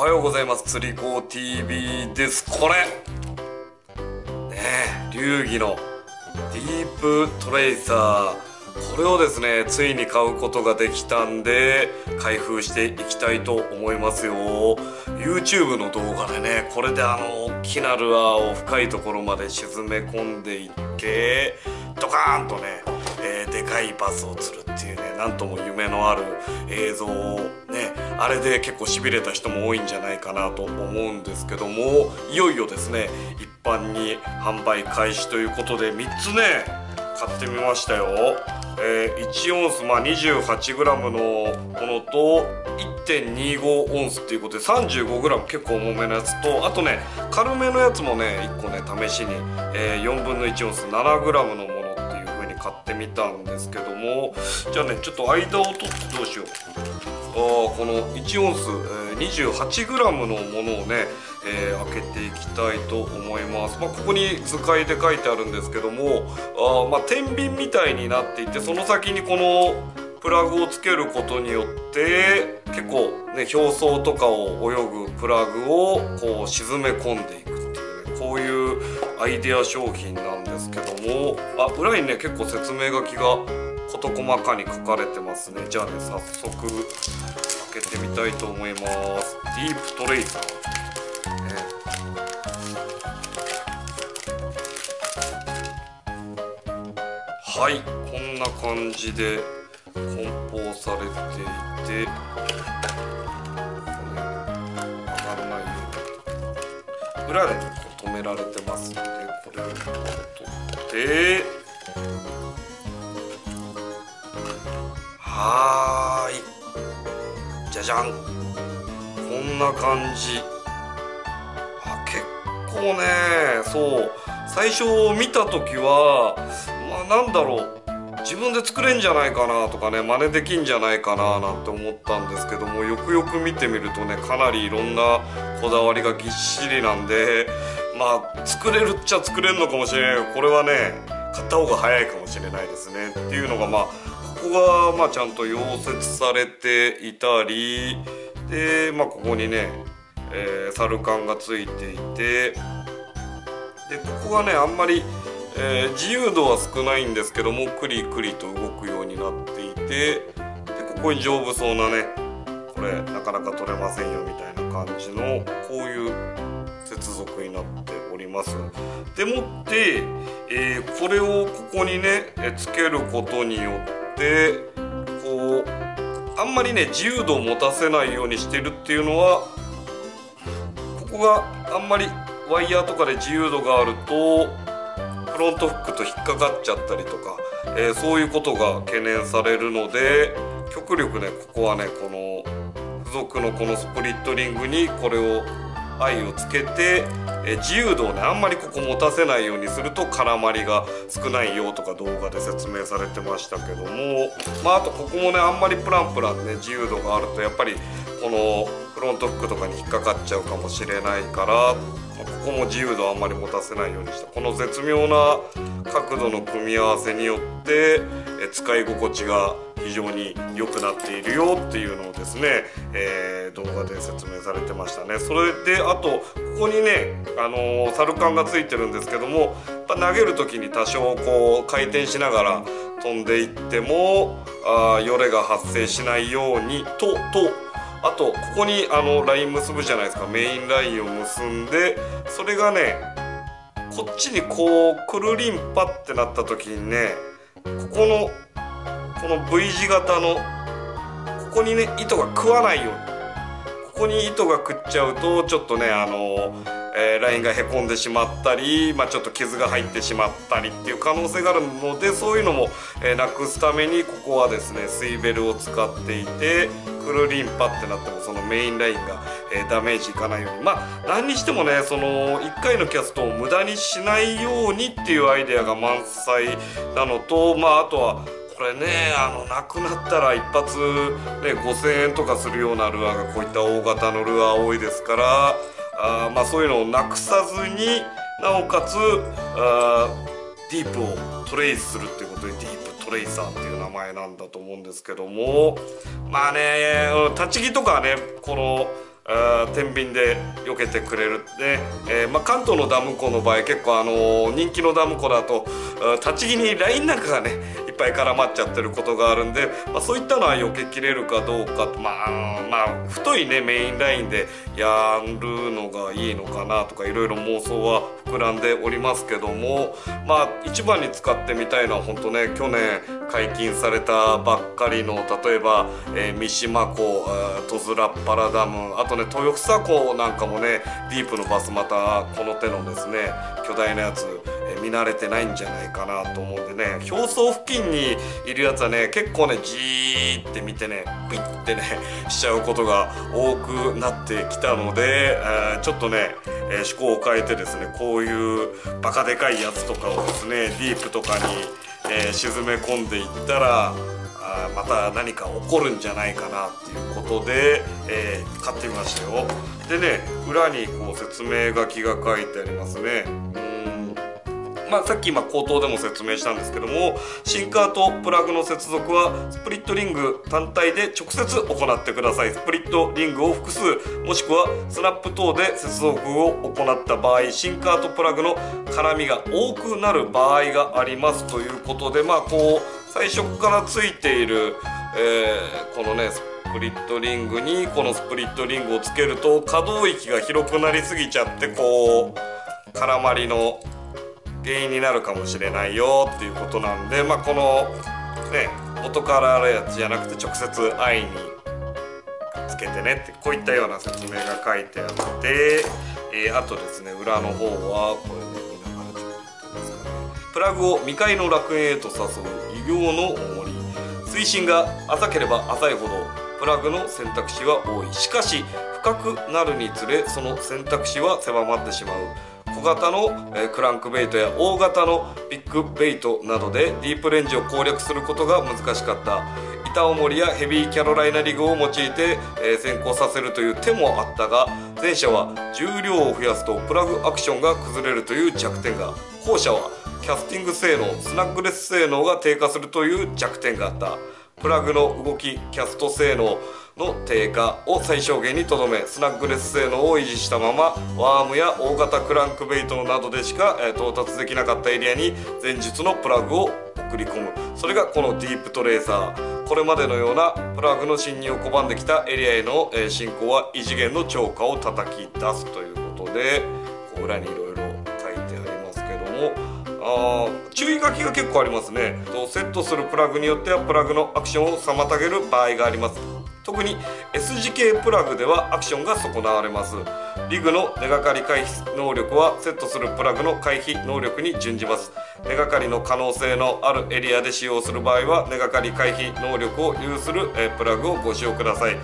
はようございます。釣り子 TV です。これ。ねえ流儀のディープトレイサー。これをですねついに買うことができたんで開封していきたいと思いますよ。YouTube の動画でねこれであの大きなルアーを深いところまで沈め込んでいってドカーンとね、えー、でかいバスを釣るっていうねなんとも夢のある映像をあれで結構しびれた人も多いんじゃないかなと思うんですけどもいよいよですね一般に販売開始ということで3つね買ってみましたよ。えー、1オンス、まあ、28g のものと1.25オンスっていうことで 35g 結構重めのやつとあとね軽めのやつもね1個ね試しに、えー、4分の1オンス 7g のものっていう風に買ってみたんですけどもじゃあねちょっと間を取ってどうしようこの1オンス、28g のものをねえー、開けていきたいと思います、まあ、ここに図解で書いてあるんですけどもあ、まあ、天秤みたいになっていてその先にこのプラグをつけることによって結構ね表層とかを泳ぐプラグをこう沈め込んでいくっていうねこういうアイデア商品なんですけどもあ裏にね結構説明書きが事細かに書かれてますね。じゃあね早速開けてみたいと思います。ディープトレイサー。ねはい。こんな感じで梱包されていて上がらないように。裏で、止められてますのでこれを取って。はい。じゃじゃん。こんな感じ。あ結構ね。そう。最初見た時はまあなんだろう。自分で作れんじゃないかなとかね真似できんじゃないかななんて思ったんですけどもよくよく見てみるとねかなりいろんなこだわりがぎっしりなんでまあ作れるっちゃ作れんのかもしれないこれはね買った方が早いかもしれないですね。っていうのがまあここがまあちゃんと溶接されていたりでまあここにね、えー、サルカンがついていてでここがねあんまり、えー、自由度は少ないんですけどもクリクリと動くようになっていてでここに丈夫そうなねこれなかなか取れませんよみたいな感じのこういう接続になっておりますでもって、えー、これをここにねつけることによってでこうあんまりね自由度を持たせないようにしてるっていうのはここがあんまりワイヤーとかで自由度があるとフロントフックと引っかかっちゃったりとか、えー、そういうことが懸念されるので極力ねここはねこの付属のこのスプリットリングにこれを愛をつけて、え、自由度をねあんまりここ持たせないようにすると絡まりが少ないよとか動画で説明されてましたけどもまああとここもねあんまりプランプランね自由度があるとやっぱりこのフロントフックとかに引っかかっちゃうかもしれないからここも自由度あんまり持たせないようにしたこの絶妙な角度の組み合わせによって使い心地が非常に良くなっているよっていうのをですね、えー、動画で説明されてましたね。それであとここにね、あのー、サルカンがついてるんですけどもやっぱ投げる時に多少こう回転しながら飛んでいってもあよれが発生しないようにととあとここにあのライン結ぶじゃないですか。メインラインを結んでそれがねこっちにこうくるりんぱってなった時にねここのこの V 字型のここにね糸が食わないように。ここに糸が食っちゃうとちょっとねあのえー、ラインがへこんでしまったり、まあ、ちょっと傷が入ってしまったりっていう可能性があるのでそういうのも、えー、なくすためにここはですねスイベルを使っていてクルリンパってなってもそのメインラインが、えー、ダメージいかないように。まあ何にしてもねその1回のキャストを無駄にしないようにっていうアイデアが満載なのとまああとはこれねあのなくなったら一発、ね、5,000円とかするようなルアーがこういった大型のルアー多いですからあまあそういうのをなくさずになおかつあディープをトレイスするっていうことでディープトレイサーっていう名前なんだと思うんですけどもまあね立ち木とかねこのあ天秤で避けてくれるで、えー、まあ、関東のダム湖の場合結構あの人気のダム湖だと立ち木にラインなんかがねぱい絡まっちゃってることがあるんで、まあ、そういったのは避けきれるかどうかまあまあ太いねメインラインでやるのがいいのかなとかいろいろ妄想は膨らんでおりますけどもまあ一番に使ってみたいのは本当ね去年解禁されたばっかりの例えば、えー、三島湖戸面っ原ダムあとね豊草湖なんかもねディープのバスまたこの手のですね巨大なやつ見慣れてないんじゃないかなと思うんでね表層付近にいるやつはね結構ねじーって見てねビッてね しちゃうことが多くなってきたので、え、ちょっとね、えー、思考を変えてですねこういうバカでかいやつとかをですねディープとかに、え、沈め込んでいったらあまた何か起こるんじゃないかなっていうことで、え、買ってみましたよ。でね裏にこう説明書きが書いてありますね。まあ、さっき今口頭でも説明したんですけどもシンカーとプラグの接続はスプリットリング単体で直接行ってください。スプリットリングを複数もしくはスナップ等で接続を行った場合シンカーとプラグの絡みが多くなる場合があります。ということでまあこう最初からついている、えー、このねスプリットリングにこのスプリットリングをつけると可動域が広くなりすぎちゃってこう絡まりの原因になるかもしれないよっていうことなんでまあこのね元からあるやつじゃなくて直接愛につけてねってこういったような説明が書いてあって、えー、あとですね裏の方はこれね。プラグを未開の楽園へと誘う異形の森水深が浅ければ浅いほどプラグの選択肢は多い。しかし深くなるにつれその選択肢は狭まってしまう。小型のクランクベイトや大型のビッグベイトなどでディープレンジを攻略することが難しかった。板オモリやヘビーキャロライナリグを用いて先行させるという手もあったが前者は重量を増やすとプラグアクションが崩れるという弱点が。後者はキャスティング性能スナッグレス性能が低下するという弱点があった。プラグの動きキャスト性能の低下を最小限にとどめスナッグレス性能を維持したままワームや大型クランクベイトなどでしか、え到達できなかったエリアに前述のプラグを送り込む。それがこのディープトレーサー。これまでのようなプラグの侵入を拒んできたエリアへの、え進行は異次元の超過を叩き出すということで裏にいろいろ書いてありますけどもあ注意書きが結構ありますね。セットするプラグによってはプラグのアクションを妨げる場合があります。特に S 字系プラグではアクションが損なわれます。リグの根がかり回避能力はセットするプラグの回避能力に準じます。根がかりの可能性のあるエリアで使用する場合は根がかり回避能力を有するプラグをご使用ください。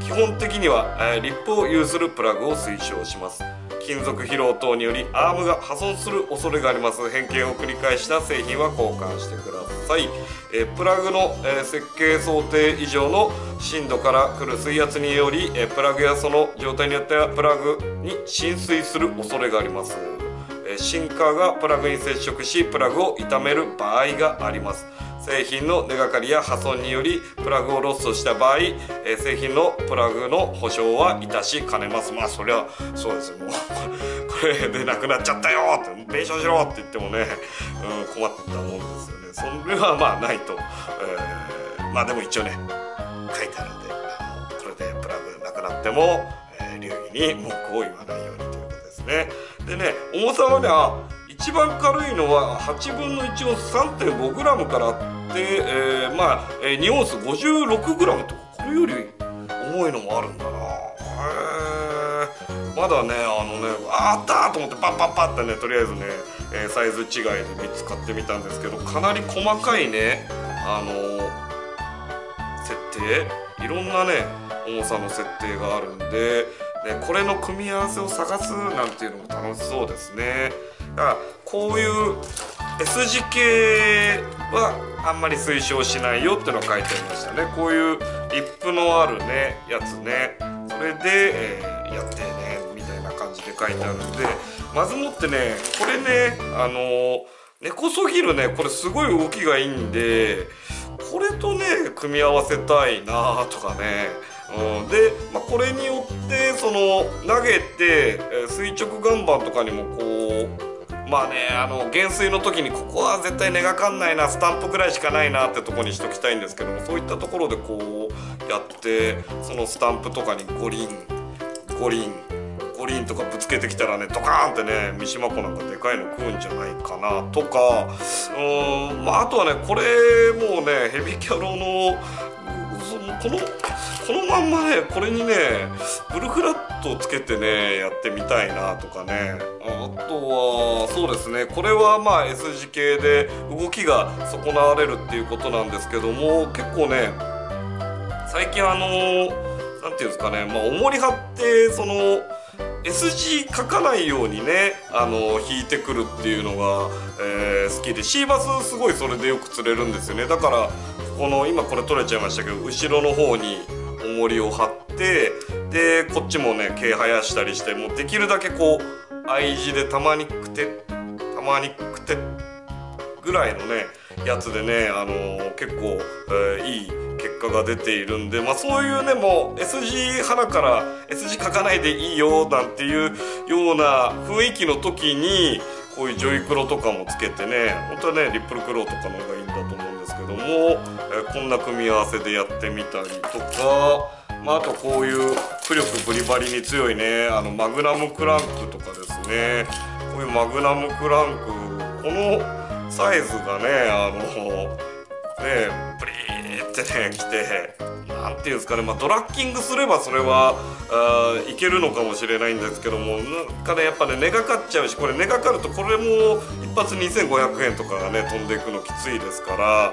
基本的にはリップを有するプラグを推奨します。金属疲労等によりアームが破損する恐れがあります。変形を繰り返した製品は交換してください、えプラグの、え設計想定以上の深度から来る水圧により、えプラグやその状態によってはプラグに浸水する恐れがあります。シンカーがプラグに接触しプラグを傷める場合があります。製品の根がかりや破損によりプラグをロストした場合、え製品のプラグの保証はいたしかねます。まあそりゃそうですよ。もう これでなくなっちゃったよって弁償しろって言ってもね、うん、困ったもんですよね。それはまあないと、えー、まあでも一応ね書いてあるんであのこれでプラグなくなっても、えー、流儀に文句を言わないようにということですね。でね重さまではね一番軽いのは8分の1オンス 3.5g からあって、えー、まあ、えー、2オンス 56g とかこれより重いのもあるんだな。まだねあのねあったと思ってパッパッパってねとりあえずね、えー、サイズ違いで見つかってみたんですけどかなり細かいねあの設定。いろんなね重さの設定があるんで、ね、これの組み合わせを探すなんていうのも楽しそうですね。だからこういう S 字系はあんまり推奨しないよってのが書いてありましたね。こういうリップのあるねやつね。それで、えー、やってねみたいな感じで書いてあるんで。まずもってねこれねあのー、根こそぎるねこれすごい動きがいいんでこれとね組み合わせたいなとかね。うん、で、まあ、これによってその投げて、垂直岩盤とかにもこうまあねあの減衰の時にここは絶対根がかんないなスタンプぐらいしかないなってとこにしときたいんですけどもそういったところでこうやってそのスタンプとかに五輪五輪五輪とかぶつけてきたらねドカーンってね三島湖なんかでかいの食うんじゃないかなとかうんまああとはねこれもうねヘビキャロのこのこのまんまねこれにねブルフラットをつけてねやってみたいなとかね。あとはそうですね。これはまあ S 字系で動きが損なわれるっていうことなんですけども結構ね最近あの何て言うんですかね。まあ重り張ってその S 字書かないようにねあの引いてくるっていうのが、えー、好きで。C バスすごいそれでよく釣れるんですよね。だからこの今これ取れちゃいましたけど後ろの方に重りを張ってでこっちもね毛生やしたりしてもうできるだけこう I 字でたまにくてたまにくてぐらいのねやつでね、あのー、結構、えー、いい結果が出ているんで、まあ、そういうねもう S 字花から S 字書かないでいいよなんていうような雰囲気の時にこういうジョイクロとかもつけてね本当はねリップルクローとかの方がいいんだと思うを、え、こんな組み合わせでやってみたりとか、まあ、あとこういう浮力ブリバリに強いねあのマグナムクランクとかですね。こういうマグナムクランクこのサイズがねあのねプリーってね来て何ていうんですかね、まあ、ドラッキングすればそれはあいけるのかもしれないんですけどもなんかねやっぱね根がかっちゃうしこれ根がかるとこれも一発2500円とかがね飛んでいくのきついですから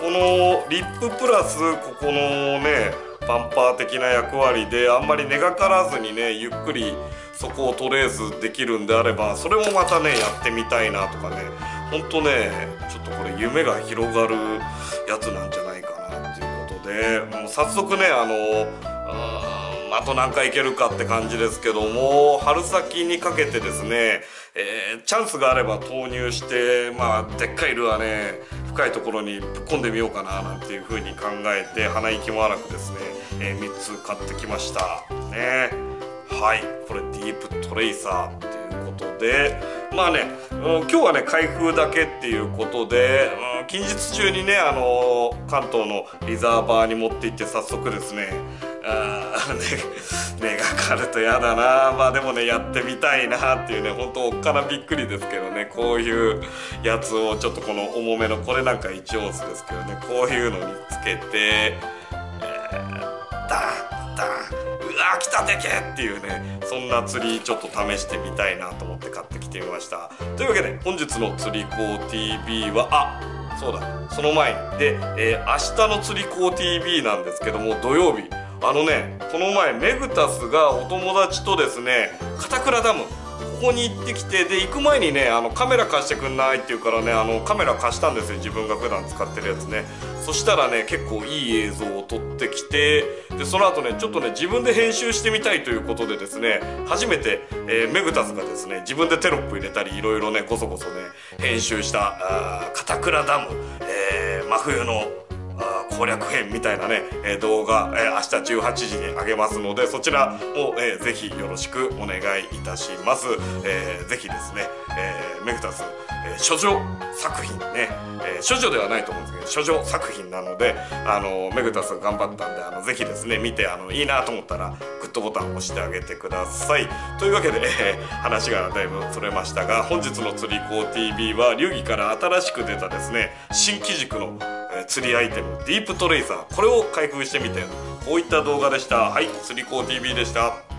このリッププラスここのねパンパー的な役割であんまり根がからずにねゆっくりそこをトレースできるんであればそれもまたねやってみたいなとかね。ほんとねちょっとこれ夢が広がるやつなんじゃっていうことでもう早速ねあのあと何回いけるかって感じですけども春先にかけてですね、えー、チャンスがあれば投入してまあでっかいルアーね深いところにぶっ込んでみようかななんていう風に考えて鼻息も荒くですね、えー、3つ買ってきました。ね。はい。これディープトレイサーっていうことでまあね、うん、今日はね開封だけっていうことで、うん、近日中にねあのー、関東のリザーバーに持って行って早速ですねあ ねねがかると嫌だな。まあでもねやってみたいなっていうねほんとおっかなびっくりですけどねこういうやつをちょっとこの重めのこれなんか1オースですけどねこういうのにつけて、えー、ダンダン秋田でけっていうねそんな釣りちょっと試してみたいなと思って買ってきてみました。というわけで本日の釣り子 TV はあそうだその前にで、えー、明日の釣り子 TV なんですけども土曜日。あのねこの前メグタスがお友達とですね片倉ダムここに行ってきてで行く前にねあのカメラ貸してくんないって言うからねあのカメラ貸したんですよ自分が普段使ってるやつね。そしたらね結構いい映像を撮ってきてでその後ねちょっとね自分で編集してみたいということでですね初めて、えー、メグタスがですね自分でテロップ入れたりいろいろねこそこそね編集したあ片倉ダム、えー、真冬の攻略編みたいなね、え動画、え明日18時に上げますのでそちらを、えー、ぜひよろしくお願いいたします、えー、ぜひですね、えー、メグタス、えー、処女作品ね、えー、処女ではないと思うんですけど処女作品なのであのメグタス頑張ったんであのぜひですね見てあのいいなと思ったらグッドボタン押してあげてください。というわけで、えー、話がだいぶそれましたが本日の釣り子 TV は流儀から新しく出たですね新機軸の釣りアイテムディープトレイサー。これを開封してみたよ。こういった動画でした。はい釣り子 TV でした。